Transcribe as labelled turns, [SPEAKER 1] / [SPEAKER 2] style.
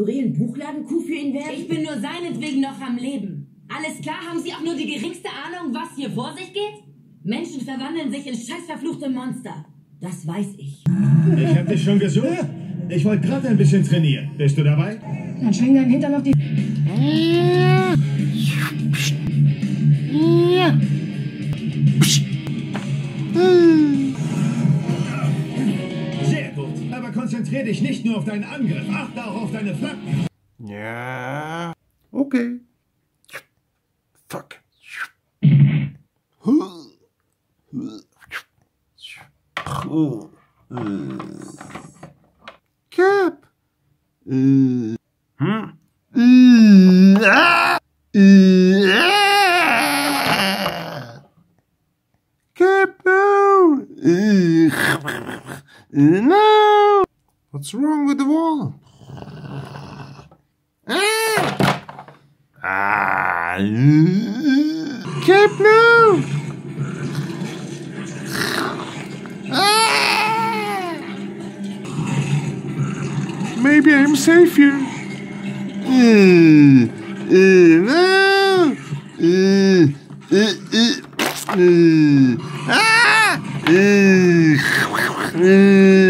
[SPEAKER 1] skurrilen Buchladenkuh für ihn werden?
[SPEAKER 2] Ich bin nur seinetwegen noch am Leben. Alles klar, haben Sie auch nur die geringste Ahnung, was hier vor sich geht? Menschen verwandeln sich in scheißverfluchte Monster. Das weiß ich.
[SPEAKER 3] Ich hab dich schon gesucht. Ich wollte gerade ein bisschen trainieren. Bist du dabei?
[SPEAKER 4] Dann schwing deinen Hintern auf die...
[SPEAKER 3] Sehr konzentrier dich nicht nur auf deinen Angriff. Achte auch auf deine Flanken.
[SPEAKER 5] Ja. Okay. Fuck. Cap. Hm? Cap, no. What's wrong with the wall? Ah. Cap, no. Ah. Maybe I'm safe here. Uh, uh, no. Uh, uh, uh, uh, ah. Uh, uh, ah.